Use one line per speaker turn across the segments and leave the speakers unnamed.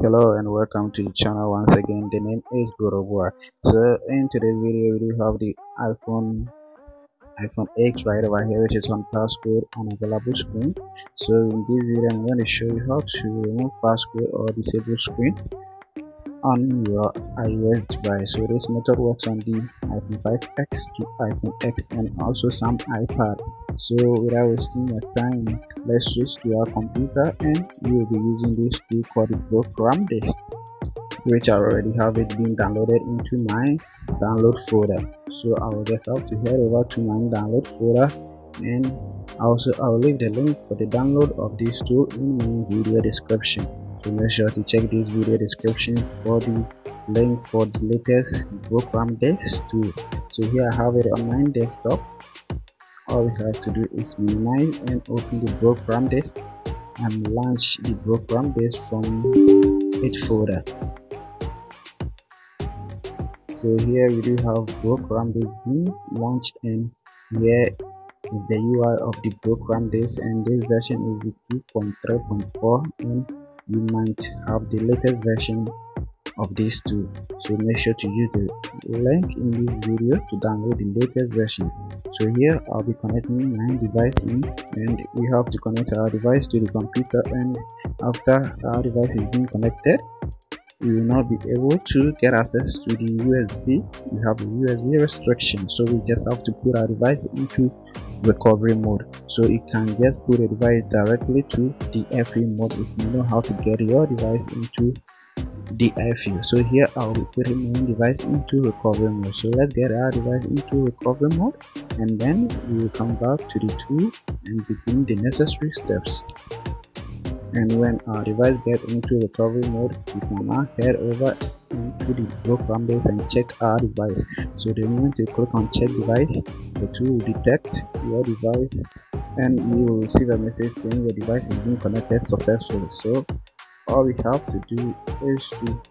hello and welcome to the channel once again. The name is Gorobua so in today's video we do have the iphone iphone x right over here which is on passcode on available screen. So in this video i'm going to show you how to remove passcode or disable screen on your ios device. So this method works on the iphone 5x to iphone x and also some ipad so without wasting your time let's switch to our computer and we will be using this tool called the program disk which i already have it being downloaded into my download folder. So i will just have to head over to my download folder and also i will leave the link for the download of this tool in my video description. So make sure to check this video description for the link for the latest program disk tool. So here i have it on my desktop all we have to do is minimize and open the program disk and launch the program disk from its folder. So here we do have program disk being launched and here is the UI of the program disk and this version is the 2.3.4 and you might have the latest version of these two so make sure to use the link in this video to download the latest version. So here i'll be connecting my device in and we have to connect our device to the computer and after our device is being connected we will not be able to get access to the usb we have a usb restriction so we just have to put our device into recovery mode. So it can just put a device directly to the FE mode if you know how to get your device into the FU so here I'll be putting my device into recovery mode. So let's get our device into recovery mode and then we will come back to the tool and begin the necessary steps. And when our device gets into recovery mode we can now head over into the program base and check our device. So the moment you click on check device the tool will detect your device and you will receive a message saying your device is being connected successfully. So all we have to do is to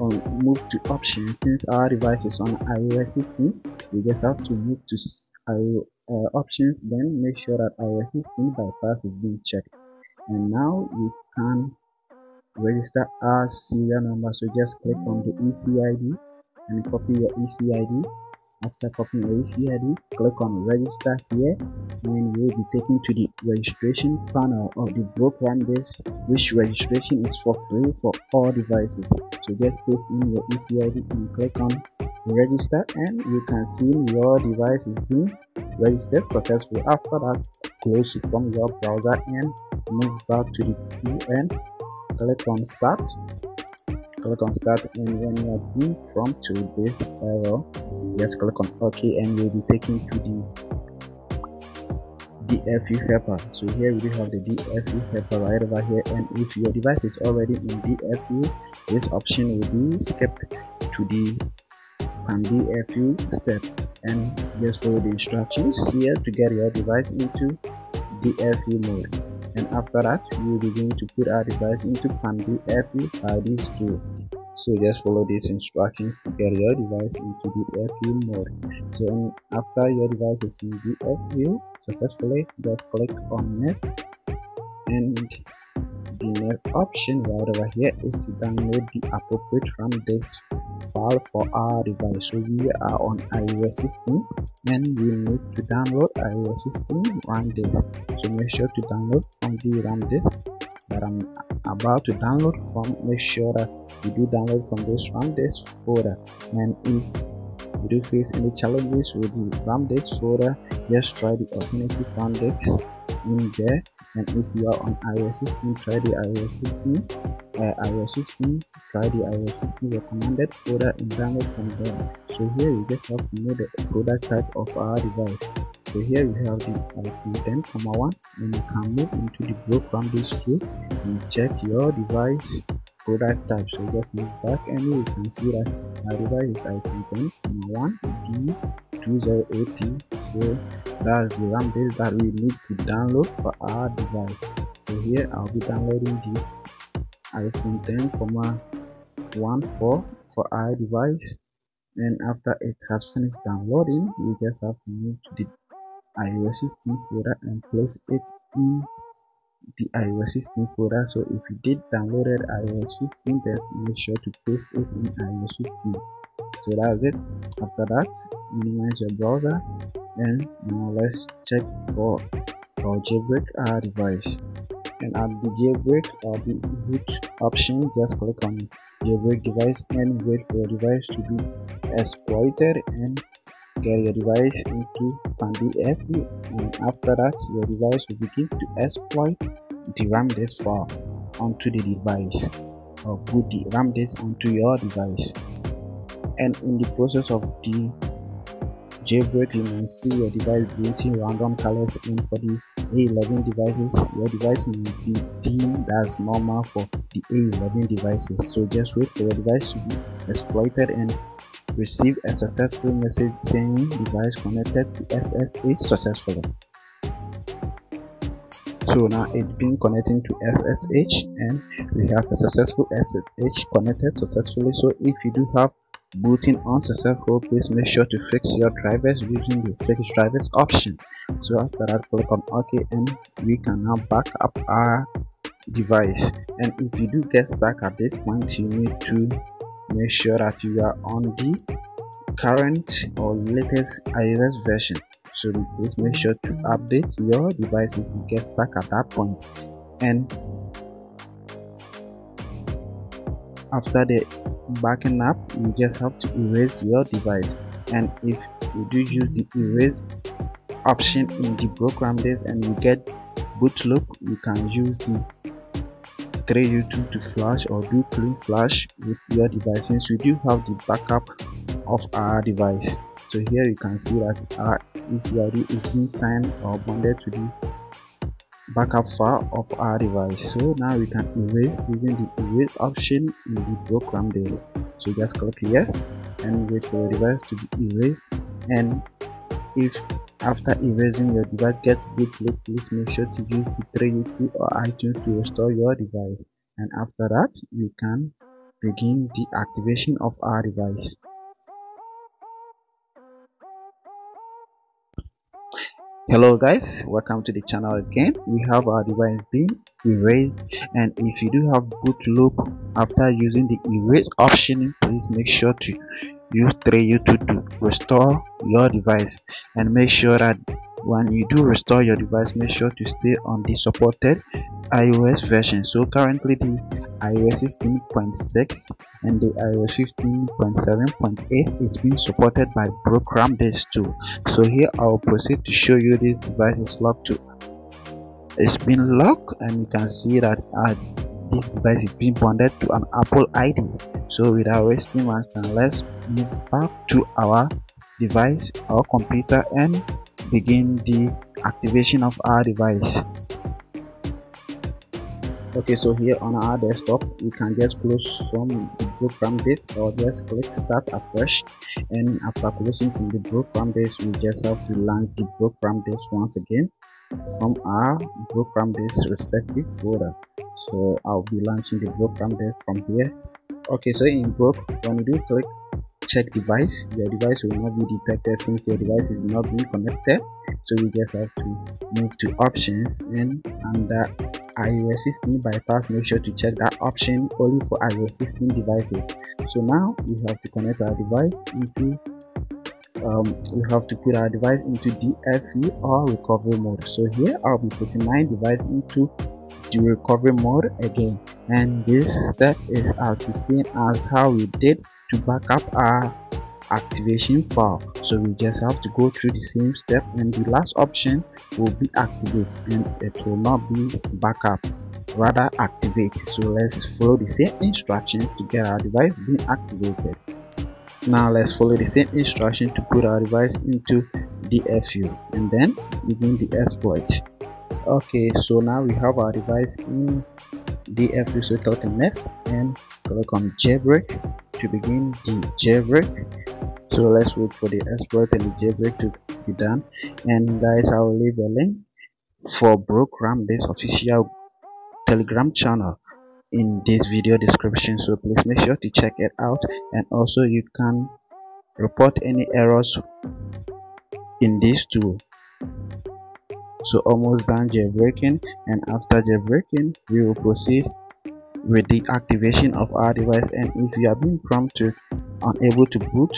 um, move to options since our device is on iOS 16 we just have to move to uh, options then make sure that iOS 16 bypass is being checked. And now you can register our serial number. So just click on the ECID and copy your ECID after copying ECID click on register here and you will be taken to the registration panel of the disk which registration is for free for all devices. So just paste in your ECID and click on register and you can see your device is being registered successfully. After that close it from your browser and move back to the queue and click on start. Click on start and when you are being prompted to this error just click on ok and you'll be taken to the DFU helper. So here we do have the DFU helper right over here and if your device is already in DFU this option will be skipped to the pan DFU step. And just follow the instructions here to get your device into DFU mode. And after that we will begin to put our device into Pandu FU by this tool so just follow these instructions to get your device into the FU mode. So after your device is in the FU successfully just click on next. And the next option right over here is to download the appropriate RAM disk file for our device. So we are on iOS 16 and we need to download iOS 16 RAM disk. So make sure to download from the RAM disk that I'm about to download from make sure that you do download from this RAM disk folder. And if you do face any challenges with the RAM disk folder just try the alternative RAM disk in there. And if you are on iOS 16 try the iOS 16 uh, iOS 16 try the iOS 16 recommended folder and download from there. So here you just have to know the product type of our device so here you have the iPhone 10.1 and you can move into the program disk tool and check your device product type. So just move back and you can see that my device is iPhone 10.1 D208T so that's the RAM disk that we need to download for our device. So here I'll be downloading the iPhone 10.14 for our device. And after it has finished downloading we just have to move to the iOS 16 folder and place it in the iOS 16 folder so if you did downloaded iOS 15 just make sure to paste it in iOS 15 so that's it. After that minimize your browser and now let's check for our jailbreak our device and at the jailbreak or the boot option just click on jailbreak device and wait for your device to be exploited and get your device into PanDFU and after that your device will begin to exploit the RAM disk file onto the device or put the RAM disk onto your device. And in the process of the jailbreak you may see your device booting random colors in for the A11 devices. Your device may be deemed as normal for the A11 devices. So just wait for your device to be exploited and receive a successful message saying device connected to SSH successfully. So now it's been connecting to SSH and we have a successful SSH connected successfully. So if you do have booting unsuccessful, please make sure to fix your drivers using the fix drivers option. So after that, click on OK and we can now back up our device. And if you do get stuck at this point, you need to make sure that you are on the current or latest iOS version. So please make sure to update your device if you get stuck at that point. And after the backing up you just have to erase your device. And if you do use the erase option in the program list and you get boot loop you can use the 3u2 to flash or do clean flash with your device since we do have the backup of our device. So here you can see that our ECID is being signed or bonded to the backup file of our device. So now we can erase using the erase option in the program days so just click yes and wait for your device to be erased and if after erasing your device get bootloop please make sure to use the 3u2 or itunes to restore your device. And after that you can begin the activation of our device. Hello guys. Welcome to the channel again. We have our device being erased. And if you do have boot loop after using the erase option please make sure to use 3u2 to restore your device and make sure that when you do restore your device make sure to stay on the supported ios version. So currently the ios 16.6 and the ios 15.7.8 is being supported by program this too. So here i'll proceed to show you this device is locked to it's been locked and you can see that uh, this device is being bonded to an apple id so without wasting much time let's move back to our device or computer and begin the activation of our device. Okay so here on our desktop we can just close from the program disk or just click start afresh. And after closing from the program disk we just have to launch the program disk once again from our program disk respective folder so i'll be launching the program there from here. Okay so in broke when you do click check device your device will not be detected since your device is not being connected. So we just have to move to options and under iOS 16 bypass make sure to check that option only for iOS 16 devices. So now we have to connect our device into um, we have to put our device into DFU or recovery mode. So here I'll be putting my device into the recovery mode again. And this step is as the same as how we did to back up our activation file. So we just have to go through the same step and the last option will be activate and it will not be backup rather activate. So let's follow the same instructions to get our device being activated. Now let's follow the same instruction to put our device into DFU and then begin the exploit okay so now we have our device in click on next and click on jailbreak to begin the jailbreak. So let's wait for the exploit and the jailbreak to be done. And guys i will leave a link for program this official telegram channel in this video description. So please make sure to check it out. And also you can report any errors in this tool so almost done jailbreaking and after jailbreaking we will proceed with the activation of our device. And if you have been prompted unable to boot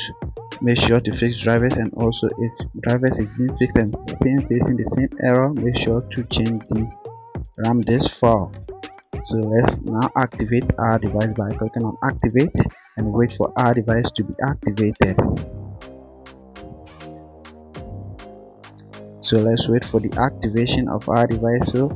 make sure to fix drivers and also if drivers is being fixed and same facing the same error make sure to change the ram disk file so let's now activate our device by clicking on activate and wait for our device to be activated so let's wait for the activation of our device so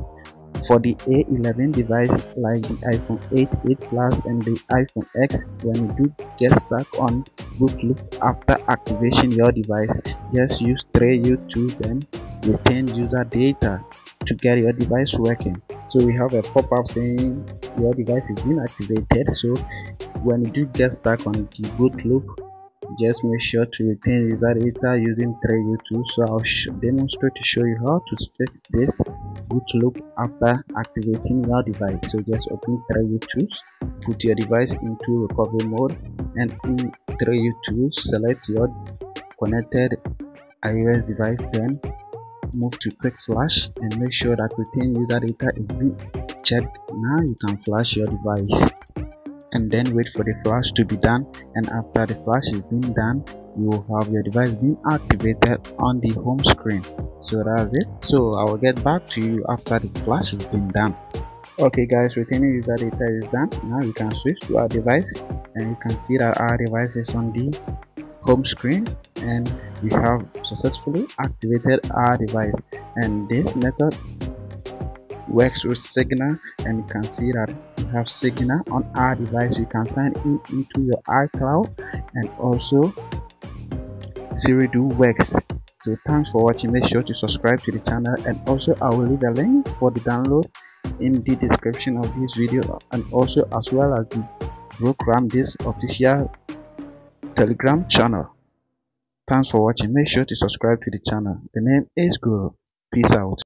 for the A11 device like the iPhone 8, 8 Plus and the iPhone X, when you do get stuck on boot loop after activation your device, just use tray U2 then retain user data to get your device working. So we have a pop-up saying your device is being activated. So when you do get stuck on the boot loop, just make sure to retain user data using tray u2 so i'll demonstrate to show you how to fix this boot loop after activating your device. So just open tray u2 put your device into recovery mode and in tray u2 select your connected ios device then move to quick flash and make sure that retain user data is being checked. Now you can flash your device and then wait for the flash to be done. And after the flash is been done you will have your device being activated on the home screen. So that's it. So i will get back to you after the flash has been done. Okay guys retaining user data is done. Now you can switch to our device and you can see that our device is on the home screen and we have successfully activated our device. And this method works with signal and you can see that you have signal on our device. You can sign in into your icloud and also siri do works. So thanks for watching. Make sure to subscribe to the channel and also i will leave a link for the download in the description of this video and also as well as the program this official telegram channel. Thanks for watching. Make sure to subscribe to the channel. The name is guru. Peace out